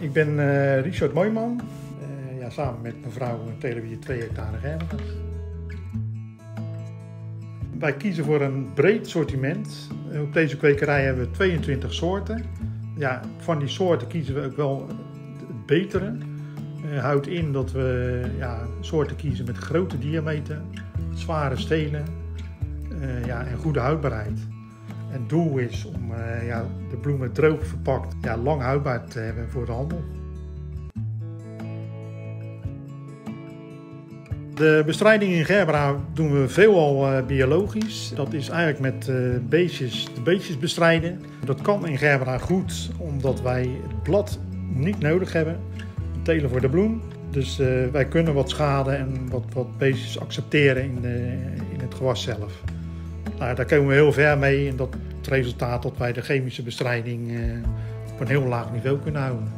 Ik ben eh, Richard Mooiman, uh, ja, samen met mevrouw Televisie 2 hectare gerbers. Wij kiezen voor een breed sortiment. Op deze kwekerij hebben we 22 soorten. Ja, van die soorten kiezen we ook wel het betere. Uh, houdt in dat we ja, soorten kiezen met grote diameter, zware stelen ja, en goede houdbaarheid. En doel is om uh, ja, de bloemen droog verpakt ja, lang houdbaar te hebben voor de handel. De bestrijding in Gerbera doen we veelal uh, biologisch. Dat is eigenlijk met uh, beestjes, de beestjes bestrijden. Dat kan in Gerbera goed, omdat wij het blad niet nodig hebben. Telen voor de bloem. Dus wij kunnen wat schade en wat, wat beestjes accepteren in, de, in het gewas zelf. Nou, daar komen we heel ver mee en dat het resultaat dat wij de chemische bestrijding uh, op een heel laag niveau kunnen houden.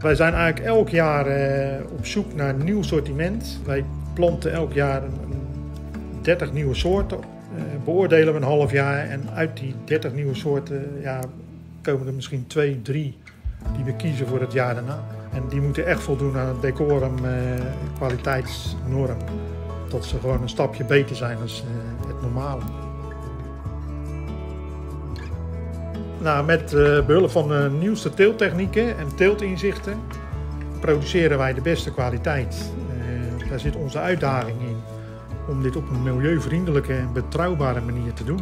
Wij zijn eigenlijk elk jaar uh, op zoek naar een nieuw sortiment. Wij planten elk jaar een, een 30 nieuwe soorten, uh, beoordelen we een half jaar en uit die 30 nieuwe soorten ja, komen er misschien twee, drie die we kiezen voor het jaar daarna. En die moeten echt voldoen aan het decorum kwaliteitsnorm dat ze gewoon een stapje beter zijn dan uh, het normale. Nou, met uh, behulp van de nieuwste teeltechnieken en teeltinzichten produceren wij de beste kwaliteit. Daar zit onze uitdaging in om dit op een milieuvriendelijke en betrouwbare manier te doen.